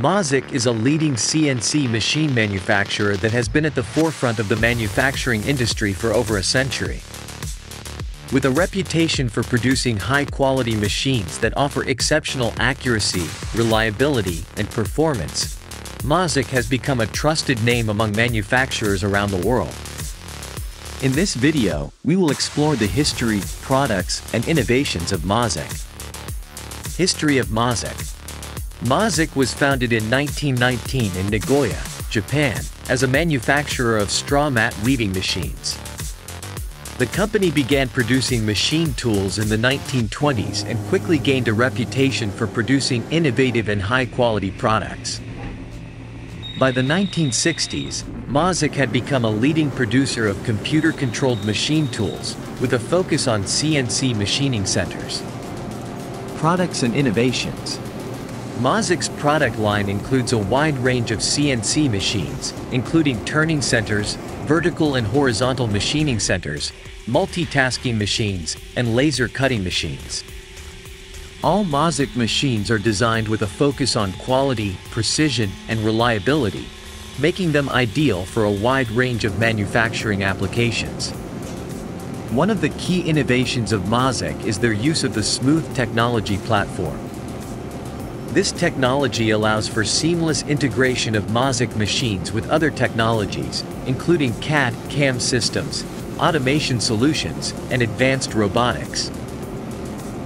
Mazak is a leading CNC machine manufacturer that has been at the forefront of the manufacturing industry for over a century. With a reputation for producing high-quality machines that offer exceptional accuracy, reliability, and performance, Mazak has become a trusted name among manufacturers around the world. In this video, we will explore the history, products, and innovations of Mazak. History of Mazak Mazak was founded in 1919 in Nagoya, Japan, as a manufacturer of straw mat weaving machines. The company began producing machine tools in the 1920s and quickly gained a reputation for producing innovative and high-quality products. By the 1960s, Mazak had become a leading producer of computer-controlled machine tools, with a focus on CNC machining centers. Products and innovations Mazak's product line includes a wide range of CNC machines, including turning centers, vertical and horizontal machining centers, multitasking machines, and laser cutting machines. All Mazak machines are designed with a focus on quality, precision, and reliability, making them ideal for a wide range of manufacturing applications. One of the key innovations of Mazak is their use of the Smooth technology platform. This technology allows for seamless integration of Mazak machines with other technologies, including CAD, CAM systems, automation solutions, and advanced robotics.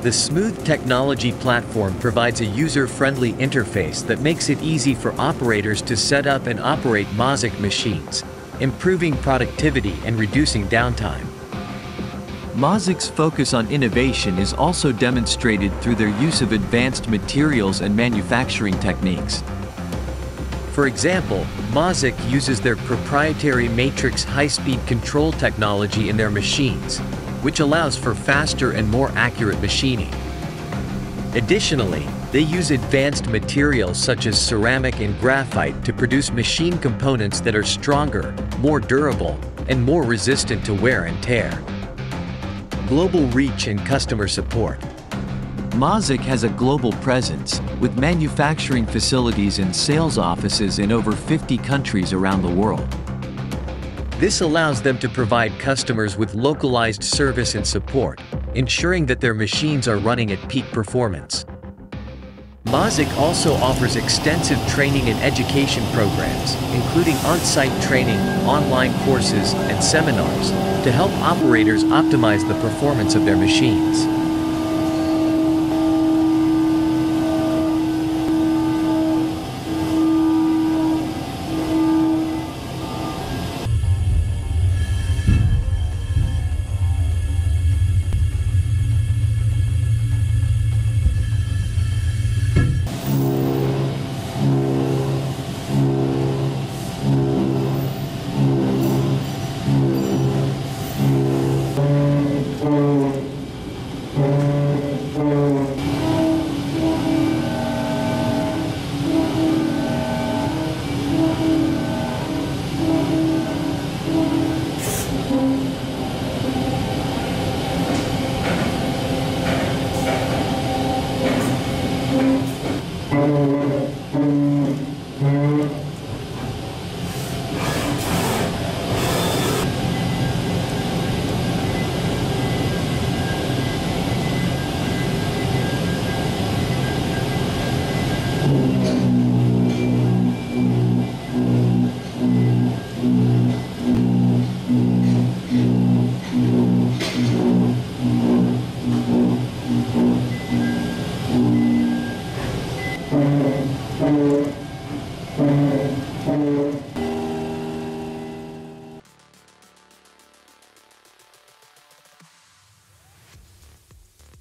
The Smooth technology platform provides a user-friendly interface that makes it easy for operators to set up and operate Mazak machines, improving productivity and reducing downtime. Mazak's focus on innovation is also demonstrated through their use of advanced materials and manufacturing techniques. For example, Mazak uses their proprietary matrix high-speed control technology in their machines, which allows for faster and more accurate machining. Additionally, they use advanced materials such as ceramic and graphite to produce machine components that are stronger, more durable, and more resistant to wear and tear global reach and customer support. Mazak has a global presence, with manufacturing facilities and sales offices in over 50 countries around the world. This allows them to provide customers with localized service and support, ensuring that their machines are running at peak performance. Mazak also offers extensive training and education programs, including on-site training, online courses, and seminars, to help operators optimize the performance of their machines. Thank you.